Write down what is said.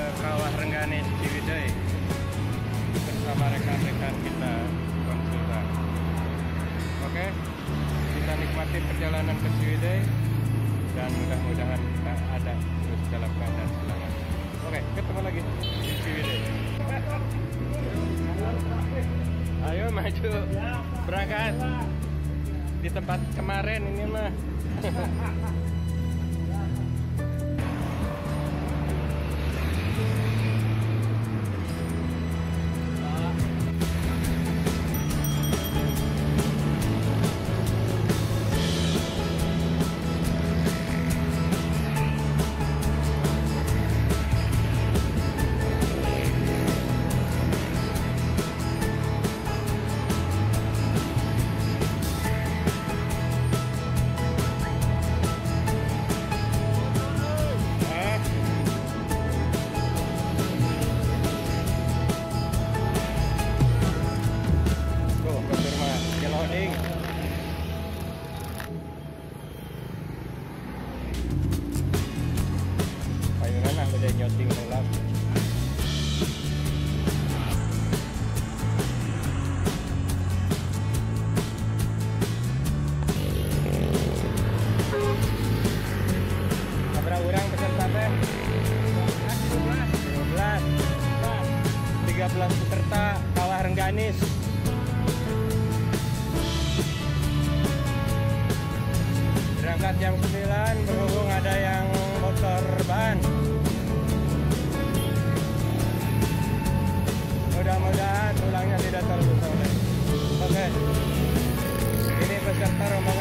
Kawah Rengganis Ciwidey bersama rekan-rekan kita konsultan. Oke, kita nikmati perjalanan ke Ciwidey dan mudah-mudahan kita ada terus dalam keadaan selamat. Oke, ketemu lagi di Ciwidey. Ayo maju, berangkat di tempat kemarin ini mah. cantaron